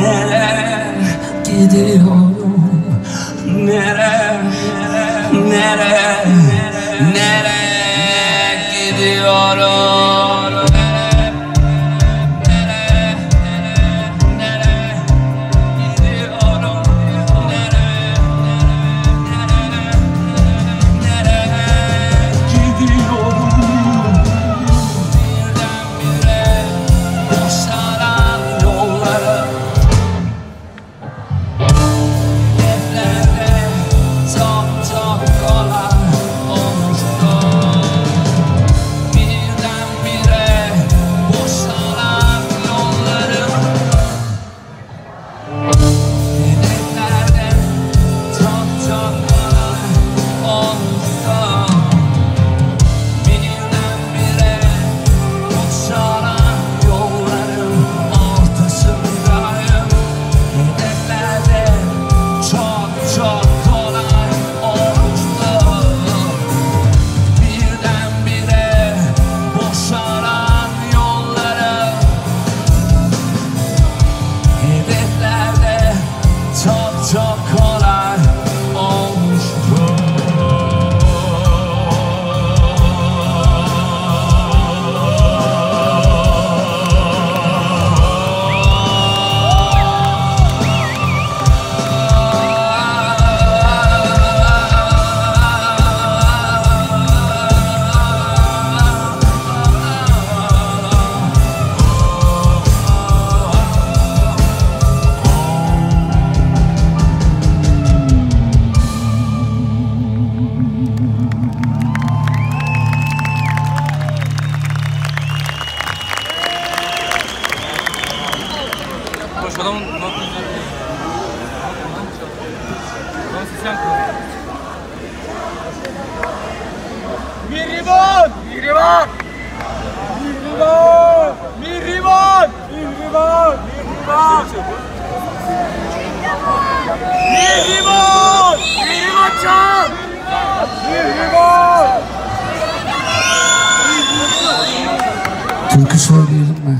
나를 기대요 나를 나를 나를 time. Adamın notunu Adamın sesi yankı. Mihriban! Mihriban! Mihriban! Mihriban! Mihriban! Mihriban! Mihriban! Mihriban çal! Mihriban! Türkü söyleyelim mi?